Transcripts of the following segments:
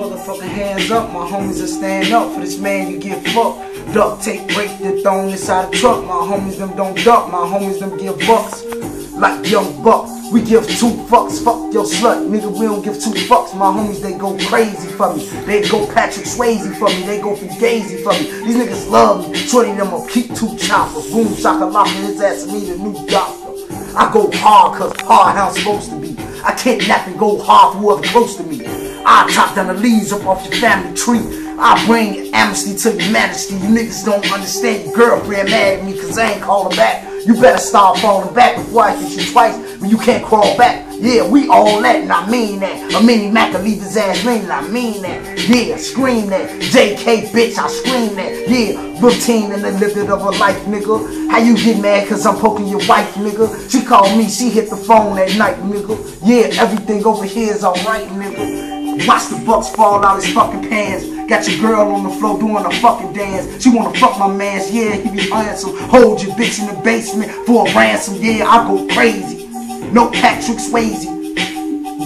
motherfucking hands up. My homies are stand up for this man. You get fucked. Duct tape break the thrown inside the truck. My homies them don't duck. My homies them give bucks like young buck. We give two fucks, fuck your slut, nigga. We don't give two fucks. My homies, they go crazy for me. They go Patrick Swayze for me. They go Fugazi for me. These niggas love me. Shorty them will keep two choppers. Boom, shaka, locking his ass me the new doctor. I go hard cause hard how I'm supposed to be. I kidnap and go hard for whoever close to me. I chop down the leaves up off your family tree. I bring amnesty to your majesty. You niggas don't understand your girlfriend mad at me cause I ain't calling back. You better start falling back before I hit you twice you can't crawl back. Yeah, we all that and I mean that. A mini Mac will leave his ass leaning, I mean that. Yeah, scream that. JK bitch, I scream that. Yeah, routine in the living of a life, nigga. How you get mad cause I'm poking your wife, nigga? She called me, she hit the phone at night, nigga. Yeah, everything over here is alright, nigga. Watch the bucks fall out his fucking pants. Got your girl on the floor doing a fucking dance. She wanna fuck my mans, yeah, he be handsome. Hold your bitch in the basement for a ransom, yeah, I go crazy. No Patrick Swayze.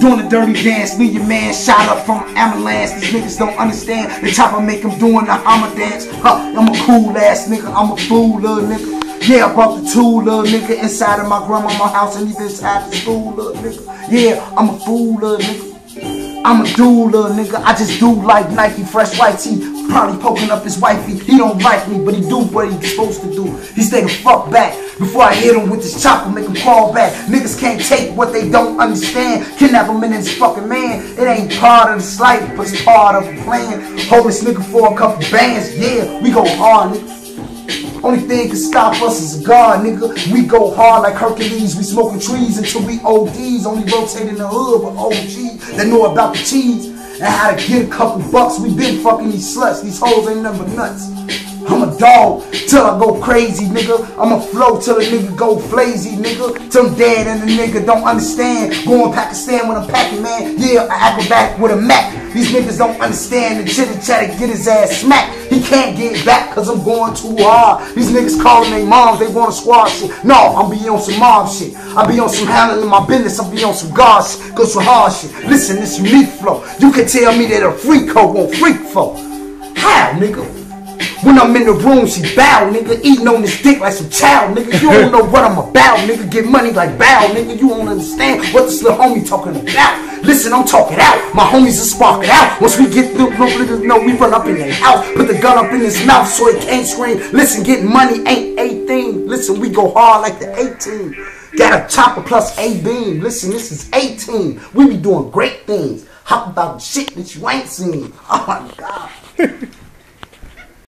Doing a dirty dance, leave your man shot up from ambulance. These niggas don't understand the type I make them doing the Hummer dance. Huh, I'm a cool ass nigga, I'm a fool little nigga. Yeah, I brought the tool, little nigga, inside of my grandmama house and even inside the school, little nigga. Yeah, I'm a fool, little nigga. I'm a dude, little nigga. I just do like Nike fresh white tee. Probably poking up his wifey. He don't like me, but he do what he's supposed to do. He stay the fuck back. Before I hit him with this chopper, make him crawl back. Niggas can't take what they don't understand. Kidnap him in his fucking man. It ain't part of the slight, but it's part of the plan. Hold this nigga for a couple bands. Yeah, we go hard, nigga. Only thing can stop us is God, nigga. We go hard like Hercules. We smoking trees until we ODs. Only rotating the hood with OG that know about the cheese. And how to get a couple bucks. We been fucking these sluts. These hoes ain't number nuts. I'm a dog till I go crazy, nigga. I'm a flow till a nigga go flazy, nigga. Till I'm dead and the nigga don't understand. Going Pakistan when I'm packing, man. Yeah, I back with a Mac. These niggas don't understand the chitter chatter, get his ass smacked. He can't get back cause I'm going too hard. These niggas calling their moms, they want to squad shit. No, I'm be on some mob shit. I be on some handling my business, I be on some God shit, go some hard shit. Listen, this unique flow. You can tell me that a freak hoe won't freak for. How, nigga? When I'm in the room, she bow, nigga. Eating on this dick like some child, nigga. You don't know what I'm about, nigga. Get money like bow, nigga. You don't understand what this little homie talking about. Listen, I'm talking out. My homies are sparking out. Once we get through, no niggas know we run up in their house. Put the gun up in his mouth so he can't scream. Listen, getting money ain't 18. Listen, we go hard like the 18. Got a chopper plus A beam. Listen, this is 18. We be doing great things. Hop about shit that you ain't seen. Oh my God.